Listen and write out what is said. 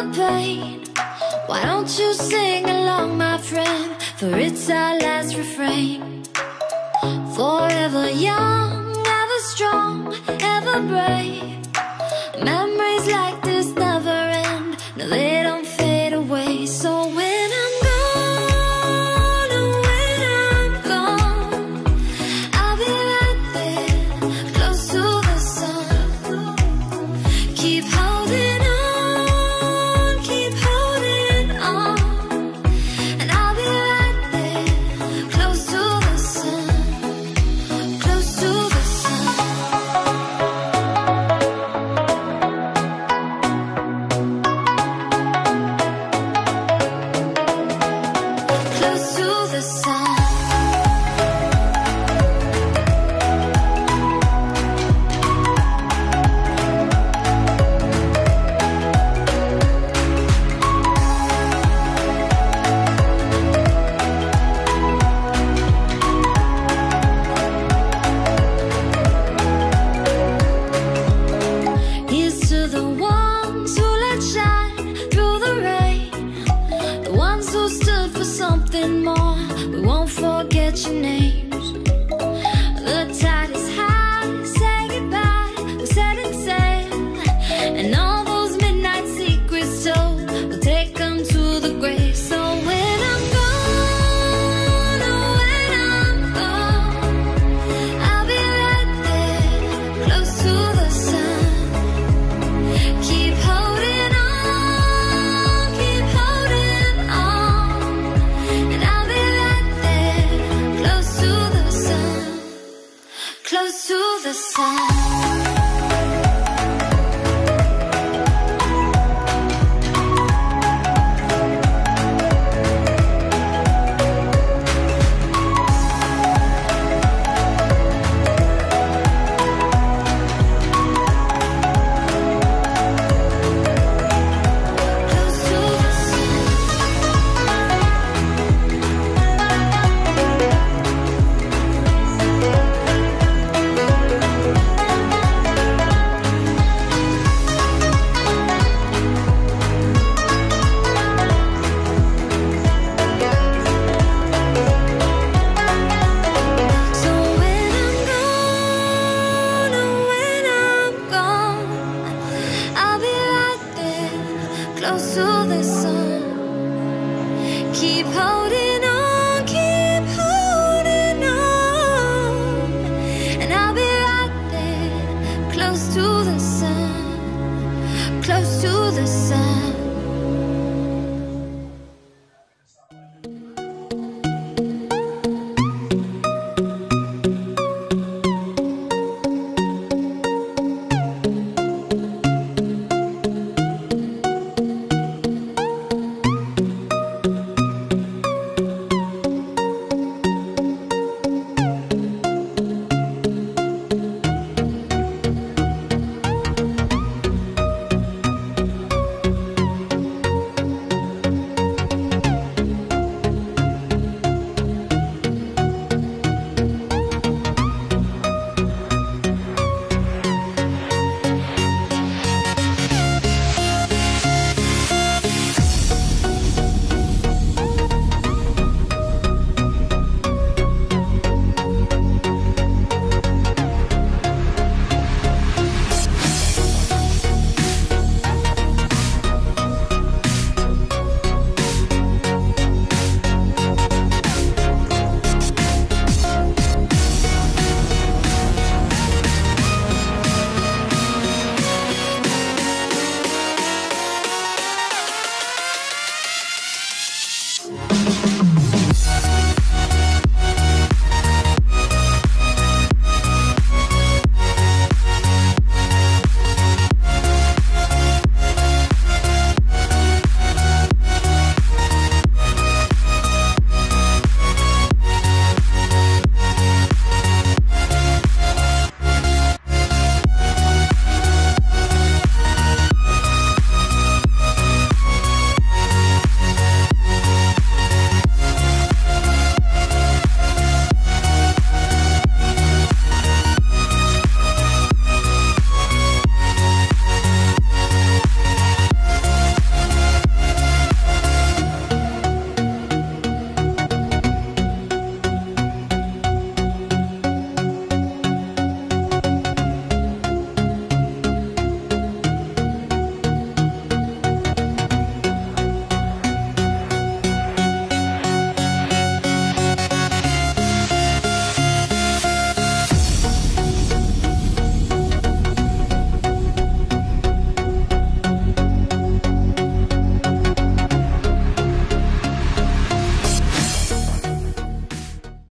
Why don't you sing along, my friend? For it's our last refrain. Forever young, ever strong, ever brave. ones who stood for something more. We won't forget your name. the sun. close to the sun.